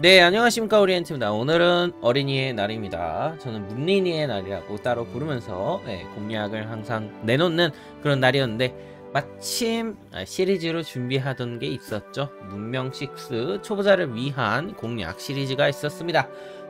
네 안녕하십니까 오리엔트입니다 오늘은 어린이의 날입니다. 저는 문린이의 날이라고 따로 부르면서 네, 공약을 항상 내놓는 그런 날이었는데 마침 아, 시리즈로 준비하던 게 있었죠. 문명6 초보자를 위한 공략 시리즈가 있었습니다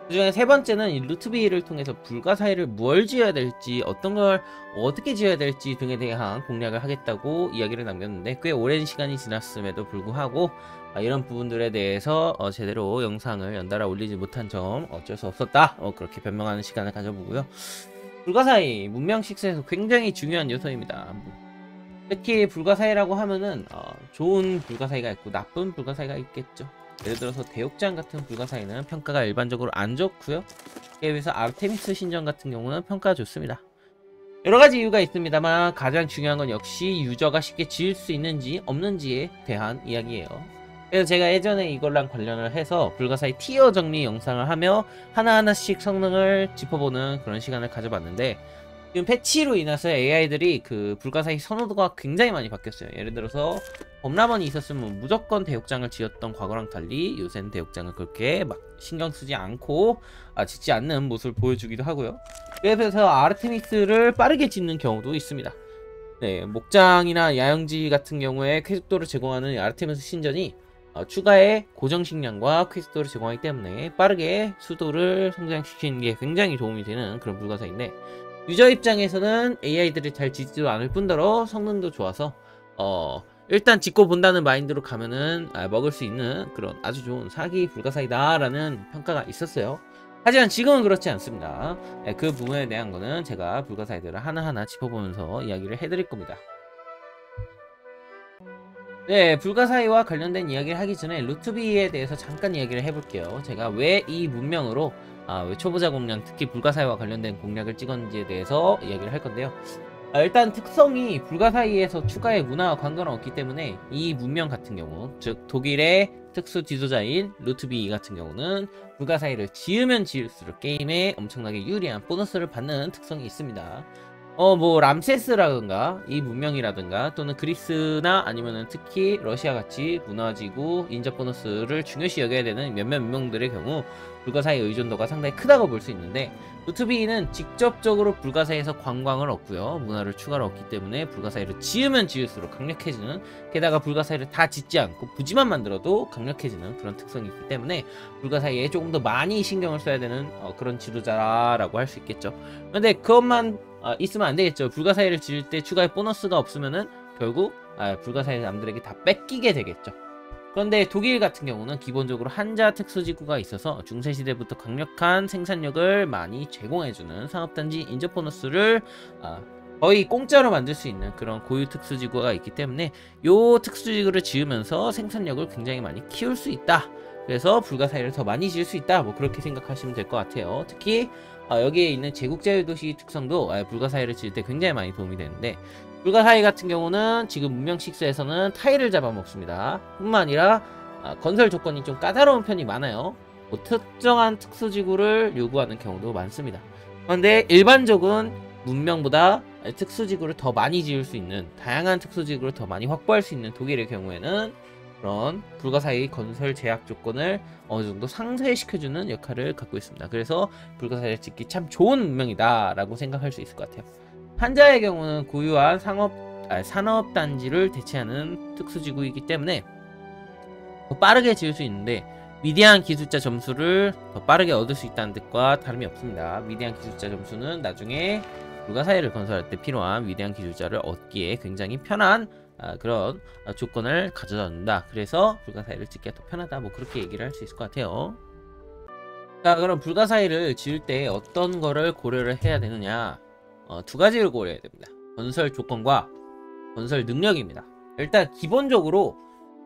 그 중에 세 번째는 이 루트비를 통해서 불가사의를 뭘 지어야 될지 어떤 걸 어떻게 지어야 될지 등에 대한 공략을 하겠다고 이야기를 남겼는데 꽤 오랜 시간이 지났음에도 불구하고 아, 이런 부분들에 대해서 어, 제대로 영상을 연달아 올리지 못한 점 어쩔 수 없었다. 어, 그렇게 변명하는 시간을 가져보고요. 불가사의 문명 6에서 굉장히 중요한 요소입니다. 특히 불가사의라고 하면은 어, 좋은 불가사의가 있고 나쁜 불가사의가 있겠죠 예를 들어서 대욕장 같은 불가사의는 평가가 일반적으로 안 좋고요. 이에 비해서 아르테미스 신전 같은 경우는 평가가 좋습니다. 여러가지 이유가 있습니다만 가장 중요한 건 역시 유저가 쉽게 지을 수 있는지 없는지에 대한 이야기예요. 그래서 제가 예전에 이걸랑 관련을 해서 불가사의 티어 정리 영상을 하며 하나하나씩 성능을 짚어보는 그런 시간을 가져봤는데 지금 패치로 인해서 AI들이 그 불가사의 선호도가 굉장히 많이 바뀌었어요. 예를 들어서 범람원이 있었으면 무조건 대욕장을 지었던 과거랑 달리 요새는 대욕장을 그렇게 막 신경 쓰지 않고 아, 짓지 않는 모습을 보여주기도 하고요. 그래서 아르테미스를 빠르게 짓는 경우도 있습니다. 네, 목장이나 야영지 같은 경우에 쾌적도를 제공하는 아르테미스 신전이 어, 추가의 고정 식량과 퀘스트를 제공하기 때문에 빠르게 수도를 성장시키는 게 굉장히 도움이 되는 그런 불가사의인데 유저 입장에서는 AI들이 잘 짓지도 않을 뿐더러 성능도 좋아서 어 일단 짓고 본다는 마인드로 가면은 아, 먹을 수 있는 그런 아주 좋은 사기 불가사의다 라는 평가가 있었어요. 하지만 지금은 그렇지 않습니다. 네, 그 부분에 대한 거는 제가 불가사이들을 하나하나 짚어보면서 이야기를 해드릴 겁니다. 네, 불가사의와 관련된 이야기를 하기 전에 루트비에 대해서 잠깐 이야기를 해볼게요. 제가 왜 이 문명으로 아, 왜 초보자 공략, 특히 불가사의와 관련된 공략을 찍었는지에 대해서 이야기를 할 건데요. 아, 일단 특성이 불가사의에서 추가의 문화와 관계는 없기 때문에 이 문명 같은 경우, 즉 독일의 특수 지도자인 루트비 같은 경우는 불가사의를 지으면 지을수록 게임에 엄청나게 유리한 보너스를 받는 특성이 있습니다. 어, 뭐, 람세스라든가, 이 문명이라든가, 또는 그리스나 아니면은 특히 러시아 같이 문화지구 인접 보너스를 중요시 여겨야 되는 몇몇 문명들의 경우, 불가사의 의존도가 상당히 크다고 볼 수 있는데, 루트비는 직접적으로 불가사에서 관광을 얻고요. 문화를 추가로 얻기 때문에 불가사의를 지으면 지을수록 강력해지는, 게다가 불가사의를 다 짓지 않고 부지만 만들어도 강력해지는 그런 특성이 있기 때문에, 불가사의에 조금 더 많이 신경을 써야 되는 어, 그런 지도자라고 할 수 있겠죠. 그런데 그것만 아, 있으면 안 되겠죠. 불가사의를 지을 때 추가의 보너스가 없으면은 결국 아, 불가사의 남들에게 다 뺏기게 되겠죠. 그런데 독일 같은 경우는 기본적으로 한자 특수지구가 있어서 중세시대부터 강력한 생산력을 많이 제공해주는 상업단지 인접 보너스를 아, 거의 공짜로 만들 수 있는 그런 고유 특수지구가 있기 때문에 이 특수지구를 지으면서 생산력을 굉장히 많이 키울 수 있다. 그래서 불가사의를 더 많이 지을 수 있다. 뭐 그렇게 생각하시면 될 것 같아요. 특히 아, 여기에 있는 제국제도시 특성도 아, 불가사의를 지을 때 굉장히 많이 도움이 되는데 불가사의 같은 경우는 지금 문명6에서는 타일을 잡아먹습니다. 뿐만 아니라 아, 건설 조건이 좀 까다로운 편이 많아요. 뭐 특정한 특수지구를 요구하는 경우도 많습니다. 그런데 일반적인 문명보다 특수지구를 더 많이 지을 수 있는 다양한 특수지구를 더 많이 확보할 수 있는 독일의 경우에는 그런 불가사의 건설 제약 조건을 어느 정도 상쇄시켜주는 역할을 갖고 있습니다. 그래서 불가사의를 짓기 참 좋은 문명이다 라고 생각할 수 있을 것 같아요. 한자의 경우는 고유한 상업, 아, 산업 단지를 대체하는 특수 지구이기 때문에 더 빠르게 지을 수 있는데 위대한 기술자 점수를 더 빠르게 얻을 수 있다는 뜻과 다름이 없습니다. 위대한 기술자 점수는 나중에 불가사의를 건설할 때 필요한 위대한 기술자를 얻기에 굉장히 편한 아, 그런 조건을 가져다 준다. 그래서 불가사의를 짓기가 더 편하다. 뭐 그렇게 얘기를 할 수 있을 것 같아요. 자, 그럼 불가사의를 지을 때 어떤 거를 고려를 해야 되느냐? 어, 두 가지를 고려해야 됩니다. 건설 조건과 건설 능력입니다. 일단 기본적으로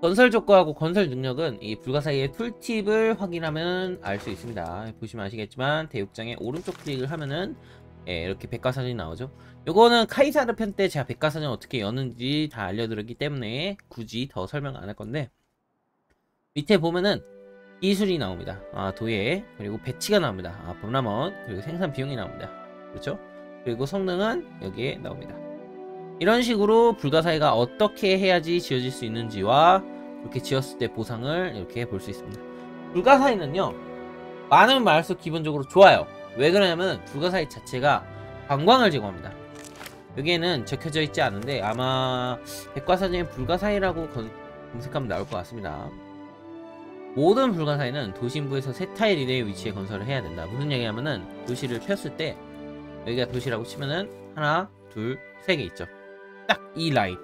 건설 조건하고 건설 능력은 이 불가사의의 툴팁을 확인하면 알 수 있습니다. 보시면 아시겠지만 대육장에 오른쪽 클릭을 하면은 예, 이렇게 백과사전이 나오죠. 요거는 카이사르 편 때 제가 백과사전 어떻게 여는지 다 알려드렸기 때문에 굳이 더 설명 안 할 건데 밑에 보면은 기술이 나옵니다. 아, 도예 그리고 배치가 나옵니다. 아, 범람원 그리고 생산 비용이 나옵니다. 그렇죠? 그리고 성능은 여기에 나옵니다. 이런 식으로 불가사의가 어떻게 해야지 지어질 수 있는지와 이렇게 지었을 때 보상을 이렇게 볼 수 있습니다. 불가사의는요 많으면 많을수록 기본적으로 좋아요 왜 그러냐면 불가사의 자체가 관광을 제공합니다. 여기에는 적혀져 있지 않은데 아마 백과사전에 불가사의라고 건- 검색하면 나올 것 같습니다. 모든 불가사의는 도심부에서 세 타일 이내의 위치에 건설을 해야 된다. 무슨 얘기냐면은 도시를 폈을 때 여기가 도시라고 치면은 하나 둘세 개 있죠. 딱 이 라인.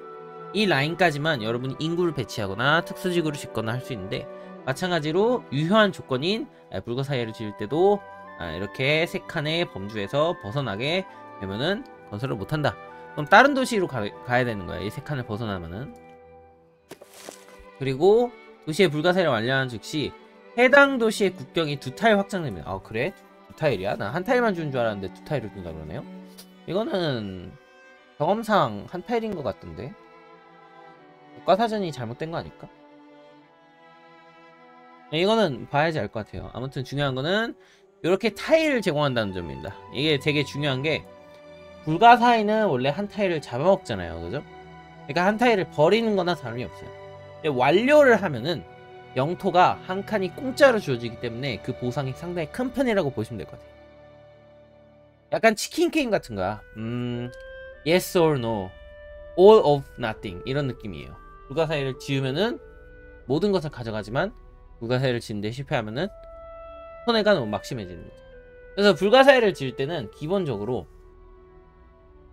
이 라인까지만 여러분이 인구를 배치하거나 특수지구를 짓거나 할 수 있는데 마찬가지로 유효한 조건인 아, 불가사의를 지을 때도 아, 이렇게 세 칸의 범주에서 벗어나게 되면은 건설을 못한다. 그럼 다른 도시로 가, 야 되는 거야. 이 세 칸을 벗어나면은. 그리고 도시의 불가사의를 완료한 즉시 해당 도시의 국경이 두 타일 확장됩니다. 아 그래? 두 타일이야? 나 한 타일만 주는 줄 알았는데 두 타일을 준다 그러네요. 이거는 경험상 한 타일인 것 같던데. 과사전이 잘못된 거 아닐까? 네, 이거는 봐야지 알 것 같아요. 아무튼 중요한 거는 이렇게 타일을 제공한다는 점입니다. 이게 되게 중요한 게 불가사의는 원래 한 타일을 잡아먹잖아요. 그죠? 그러니까 한 타일을 버리는 거나 다름이 없어요. 완료를 하면은 영토가 한 칸이 공짜로 주어지기 때문에 그 보상이 상당히 큰 편이라고 보시면 될 것 같아요. 약간 치킨 게임 같은 거야. 음, yes or no, all of nothing 이런 느낌이에요. 불가사의를 지으면은 모든 것을 가져가지만 불가사의를 지는데 실패하면은 손해가 너무 막심해지는 거죠. 그래서 불가사의를 지을 때는 기본적으로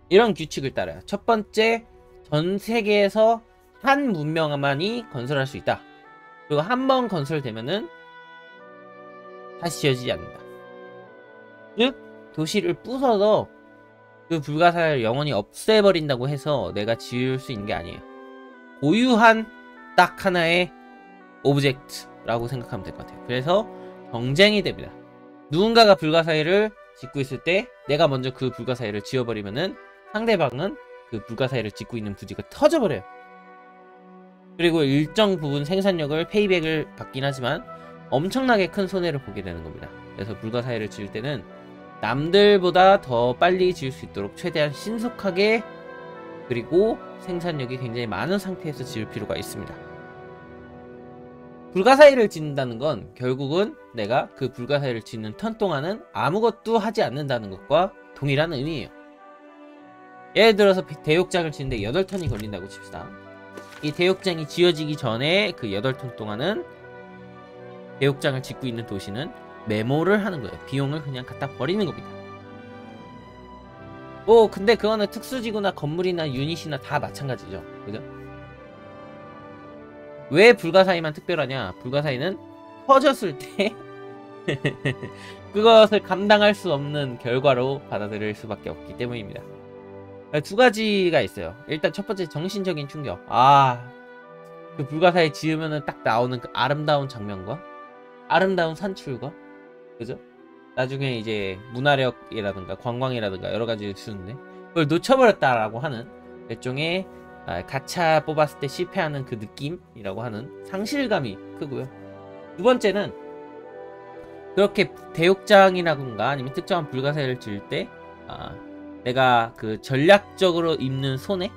이런 규칙을 따라요. 첫 번째, 전 세계에서 한 문명만이 건설할 수 있다. 그리고 한 번 건설되면은 다시 지어지지 않는다. 즉, 도시를 부숴서 그 불가사의를 영원히 없애버린다고 해서 내가 지을 수 있는 게 아니에요. 고유한 딱 하나의 object라고 생각하면 될 것 같아요. 그래서 경쟁이 됩니다. 누군가가 불가사의를 짓고 있을 때 내가 먼저 그 불가사의를 지어버리면은 상대방은 그 불가사의를 짓고 있는 부지가 터져버려요. 그리고 일정 부분 생산력을 payback을 받긴 하지만 엄청나게 큰 손해를 보게 되는 겁니다. 그래서 불가사의를 지을 때는 남들보다 더 빨리 지을 수 있도록 최대한 신속하게 그리고 생산력이 굉장히 많은 상태에서 지을 필요가 있습니다. 불가사의를 짓는다는 건 결국은 내가 그 불가사의를 짓는 턴 동안은 아무것도 하지 않는다는 것과 동일한 의미예요. 예를 들어서 대욕장을 짓는데 8턴이 걸린다고 칩시다. 이 대욕장이 지어지기 전에 그 8턴 동안은 대욕장을 짓고 있는 도시는 메모를 하는 거예요. 비용을 그냥 갖다 버리는 겁니다. 뭐 근데 그거는 특수지구나 건물이나 유닛이나 다 마찬가지죠. 그죠? 왜 불가사의만 특별하냐? 불가사의는 터졌을 때 그것을 감당할 수 없는 결과로 받아들일 수밖에 없기 때문입니다. 두 가지가 있어요. 일단 첫 번째 정신적인 충격. 아, 그 불가사의 지으면은 딱 나오는 그 아름다운 장면과 아름다운 산출과 그죠? 나중에 이제 문화력이라든가 관광이라든가 여러 가지를 주는데 그걸 놓쳐버렸다라고 하는 일종의 아, 가차 뽑았을 때 실패하는 그 느낌이라고 하는 상실감이 크고요. 두 번째는 그렇게 대욕장이라든가 아니면 특정한 불가사의를 지을 때 아, 내가 그 전략적으로 입는 손해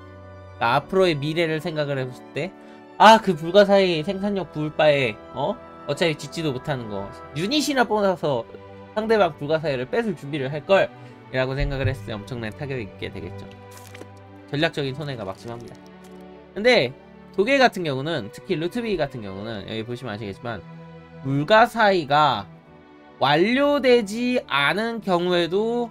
그러니까 앞으로의 미래를 생각을 해봤을 때 아 그 불가사의 생산력 부을 바에 어? 어차피 짓지도 못하는 거. 유닛이나 뽑아서 상대방 불가사의를 뺏을 준비를 할 걸. 이라고 생각을 했을 때 엄청난 타격이 있게 되겠죠 전략적인 손해가 막심합니다 근데 독일 같은 경우는 특히 루트비 같은 경우는 여기 보시면 아시겠지만 불가사의가 완료되지 않은 경우에도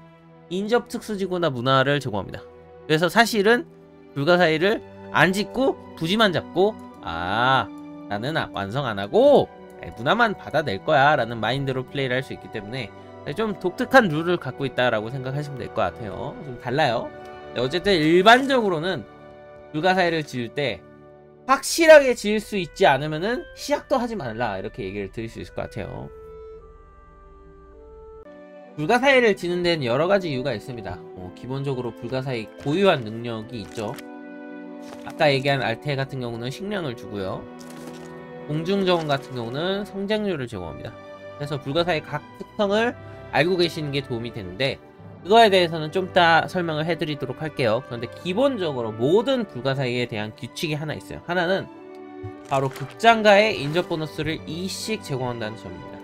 인접 특수지구나 문화를 제공합니다. 그래서 사실은 불가사의를 안 짓고 부지만 잡고 아 나는 아- 완성 안 하고 문화만 받아낼 거야 라는 마인드로 플레이를 할 수 있기 때문에 좀 독특한 룰을 갖고 있다라고 생각하시면 될 것 같아요. 좀 달라요. 네, 어쨌든 일반적으로는 불가사의를 지을 때 확실하게 지을 수 있지 않으면은 시작도 하지 말라 이렇게 얘기를 드릴 수 있을 것 같아요. 불가사의를 지는 데는 여러 가지 이유가 있습니다. 어, 기본적으로 불가사의 고유한 능력이 있죠. 아까 얘기한 알테 같은 경우는 식량을 주고요. 공중정원 같은 경우는 성장률을 제공합니다. 그래서 불가사의 각 특성을 알고 계시는 게 도움이 되는데 그거에 대해서는 좀 이따 설명을 해드리도록 할게요. 그런데 기본적으로 모든 불가사의에 대한 규칙이 하나 있어요. 하나는 바로 극장가의 인접 보너스를 2씩 제공한다는 점입니다.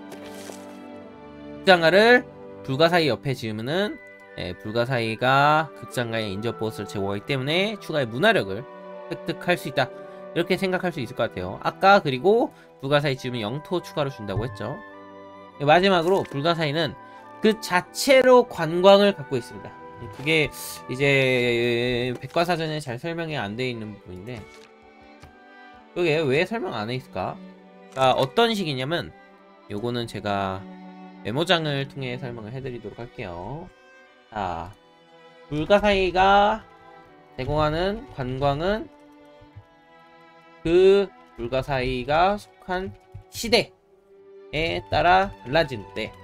극장가를 불가사의 옆에 지으면은 예, 불가사의가 극장가의 인접 보너스를 제공하기 때문에 추가의 문화력을 획득할 수 있다. 이렇게 생각할 수 있을 것 같아요. 아까 그리고 불가사의 지으면 영토 추가로 준다고 했죠. 예, 마지막으로 불가사의는 그 자체로 관광을 갖고 있습니다. 그게 이제 백과사전에 잘 설명이 안 돼 있는 부분인데 그게 왜 설명 안 해 있을까? 그러니까 어떤 식이냐면 요거는 제가 메모장을 통해 설명을 해드리도록 할게요. 자, 불가사의가 제공하는 관광은 그 불가사의가 속한 시대에 따라 달라지는데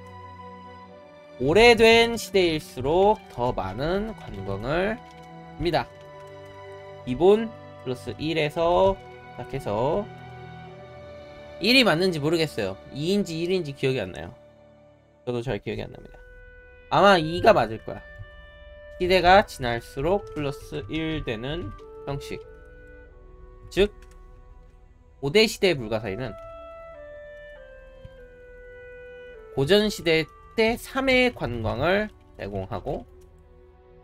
오래된 시대일수록 더 많은 관광을 합니다. 기본 플러스 1에서 시작해서 1이 맞는지 모르겠어요. 2인지 1인지 기억이 안 나요. 저도 잘 기억이 안 납니다. 아마 2가 맞을 거야. 시대가 지날수록 플러스 1 되는 형식. 즉, 고대 시대 불가사의는 고전 시대 때 3회 관광을 제공하고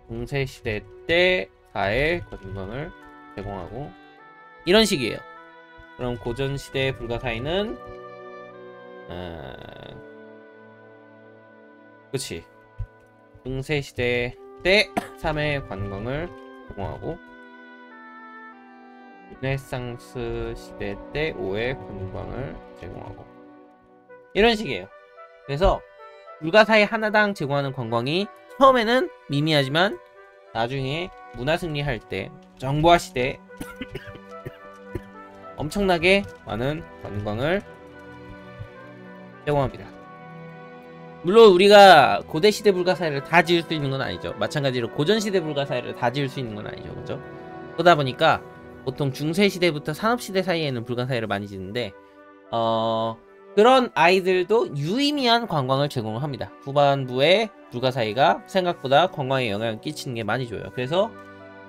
중세 시대 때 4회 관광을 제공하고 이런 식이에요. 그럼 고전 시대 불가사의는 어... 그치 중세 시대 때 3회 관광을 제공하고 르네상스 시대 때 5회 관광을 제공하고 이런 식이에요. 그래서 불가사의 하나당 제공하는 관광이 처음에는 미미하지만 나중에 문화 승리할 때 정보화 시대 엄청나게 많은 관광을 제공합니다. 물론 우리가 고대 시대 불가사의를 다 지을 수 있는 건 아니죠. 마찬가지로 고전 시대 불가사의를 다 지을 수 있는 건 아니죠. 그죠? 그러다 보니까 보통 중세 시대부터 산업 시대 사이에는 불가사의를 많이 짓는데 어... 그런 아이들도 유의미한 관광을 제공합니다. 후반부에 불가사의가 생각보다 관광에 영향을 끼치는 게 많이 줘요. 그래서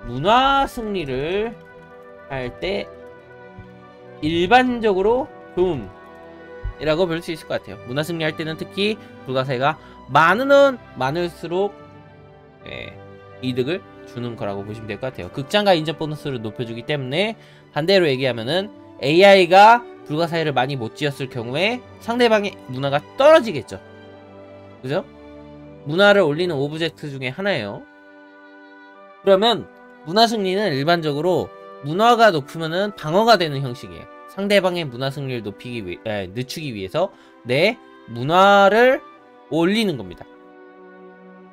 문화 승리를 할 때 일반적으로 도움이라고 볼 수 있을 것 같아요. 문화 승리할 때는 특히 불가사의가 많으면 많을수록 예, 이득을 주는 거라고 보시면 될 것 같아요. 극장가 인접 보너스를 높여주기 때문에 반대로 얘기하면은 AI가 불가사의를 많이 못 지었을 경우에 상대방의 문화가 떨어지겠죠. 그죠? 문화를 올리는 object 중에 하나예요. 그러면 문화 승리는 일반적으로 문화가 높으면은 방어가 되는 형식이에요. 상대방의 문화 승리를 높이기 위, 에, 늦추기 위해서 내 문화를 올리는 겁니다.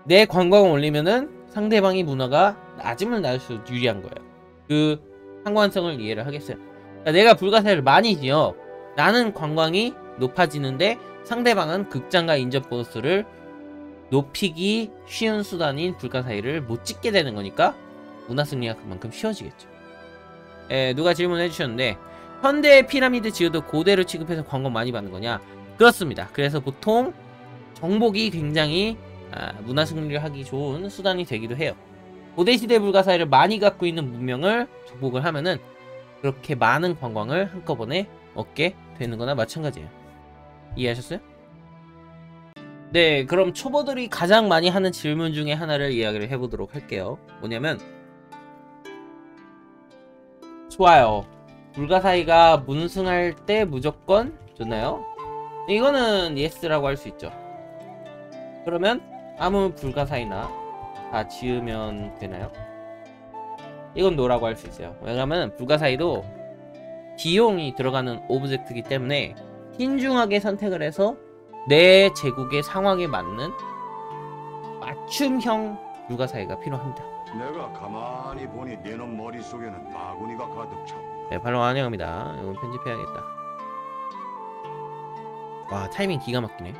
내 관광을 올리면은 상대방의 문화가 낮으면 낮을수록 유리한 거예요. 그 상관성을 이해를 하겠어요. 그러니까 내가 불가사의를 많이 지어 나는 관광이 높아지는데 상대방은 극장과 인접 보너스를 높이기 쉬운 수단인 불가사의를 못 찍게 되는 거니까 문화 승리가 그만큼 쉬워지겠죠. 에, 누가 질문해 주셨는데 현대 피라미드 지어도 고대로 취급해서 관광 많이 받는 거냐? 그렇습니다. 그래서 보통 정복이 굉장히 아, 문화 승리를 하기 좋은 수단이 되기도 해요. 고대 시대 불가사의를 많이 갖고 있는 문명을 정복을 하면은 그렇게 많은 관광을 한꺼번에 얻게 되는 거나 마찬가지예요. 이해하셨어요? 네, 그럼 초보들이 가장 많이 하는 질문 중에 하나를 이야기를 해보도록 할게요. 뭐냐면 좋아요. 불가사의가 문승할 때 무조건 좋나요? 이거는 yes라고 할 수 있죠. 그러면 아무 불가사의나 다 지으면 되나요? 이건 no라고 할 수 있어요. 왜냐면 불가사의도 비용이 들어가는 object이기 때문에 신중하게 선택을 해서 내 제국의 상황에 맞는 맞춤형 불가사의가 필요합니다. 내가 가만히 보니 네놈 머릿속에는 마구니가 가득 차. 네, 발로 환영합니다. 이건 편집해야겠다. 와, 타이밍 기가 막히네.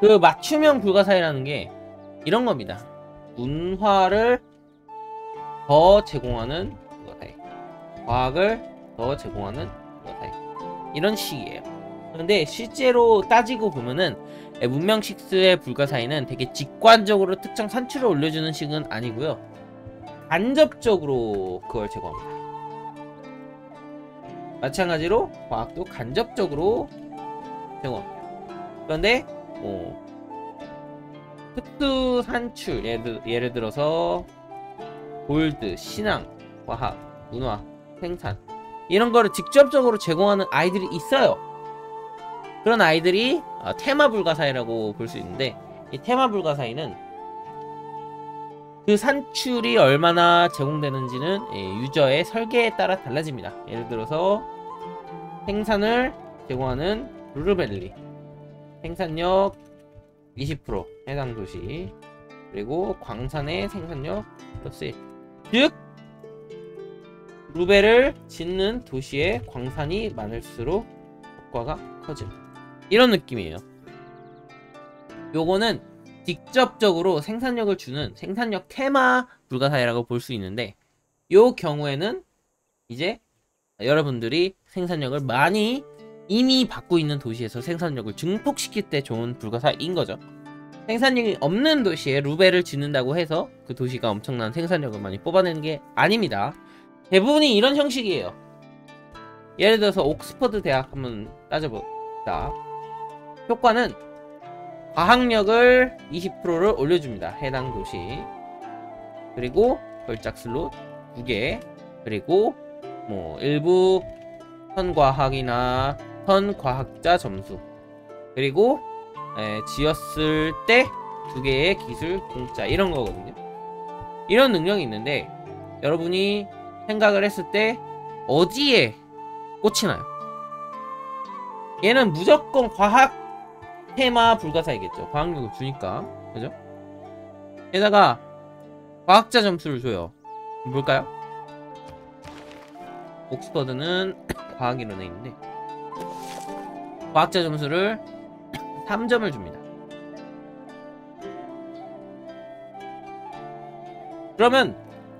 그 맞춤형 불가사의라는 게 이런 겁니다. 문화를 더 제공하는 불가사의. 과학을 더 제공하는 불가사의. 이런 식이에요. 근데 실제로 따지고 보면은 문명 6의 불가사의는 되게 직관적으로 특정 산출을 올려주는 식은 아니고요. 간접적으로 그걸 제공합니다. 마찬가지로 과학도 간접적으로 제공합니다. 그런데 뭐 특수 산출 예를, 예를 들어서 골드, 신앙, 과학, 문화, 생산 이런 거를 직접적으로 제공하는 아이들이 있어요. 그런 아이들이 어, 테마 불가사의라고 볼 수 있는데 이 테마 불가사의는 그 산출이 얼마나 제공되는지는 예, 유저의 설계에 따라 달라집니다. 예를 들어서 생산을 제공하는 루르벨리 생산력 20% 해당 도시 그리고 광산의 생산력 플러스 1. 즉 루벨을 짓는 도시의 광산이 많을수록 효과가 커짐 이런 느낌이에요 요거는 직접적으로 생산력을 주는 생산력 테마 불가사의라고 볼 수 있는데 요 경우에는 이제 여러분들이 생산력을 많이 이미 받고 있는 도시에서 생산력을 증폭시킬 때 좋은 불가사의인 거죠. 생산력이 없는 도시에 루벨을 짓는다고 해서 그 도시가 엄청난 생산력을 많이 뽑아내는 게 아닙니다. 대부분이 이런 형식이에요. 예를 들어서 옥스퍼드 대학 한번 따져봅시다. 효과는 과학력을 20%를 올려줍니다. 해당 도시. 그리고 걸작 슬롯 2개. 그리고 뭐 일부 선과학이나 선과학자 점수. 그리고 에, 지었을 때 두 개의 기술 공짜 이런 거거든요. 이런 능력이 있는데 여러분이 생각을 했을 때 어디에 꽂히나요? 얘는 무조건 과학 테마 불가사이겠죠. 과학력을 주니까. 그죠? 게다가 과학자 점수를 줘요. 뭘까요? 옥스퍼드는 과학 이론에 있는데 과학자 점수를 3점을 줍니다. 그러면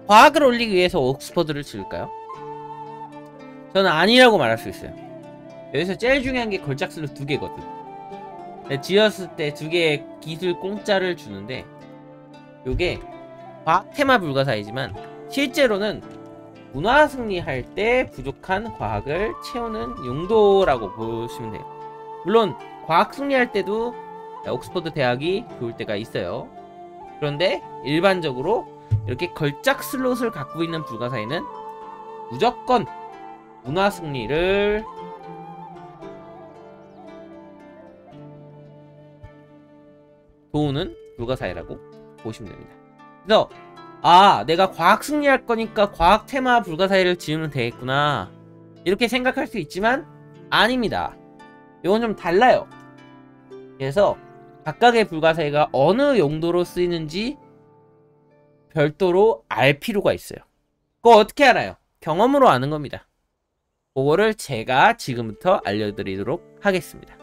과학을 올리기 위해서 옥스퍼드를 지을까요? 저는 아니라고 말할 수 있어요. 여기서 제일 중요한 게 걸작슬로 두 개거든. 근데 지었을 때 두 개의 기술 공짜를 주는데 요게 과학 테마 불가사이지만 실제로는 문화 승리할 때 부족한 과학을 채우는 용도라고 보시면 돼요. 물론 과학 승리할 때도 옥스퍼드 대학이 좋을 때가 있어요. 그런데 일반적으로 이렇게 걸작 슬롯을 갖고 있는 불가사의는 무조건 문화 승리를 도우는 불가사의라고 보시면 됩니다. 그래서 아 내가 과학 승리할 거니까 과학 테마 불가사의를 지으면 되겠구나 이렇게 생각할 수 있지만 아닙니다. 이건 좀 달라요. 그래서 각각의 불가사의가 어느 용도로 쓰이는지 별도로 알 필요가 있어요. 그거 어떻게 알아요? 경험으로 아는 겁니다. 그거를 제가 지금부터 알려드리도록 하겠습니다.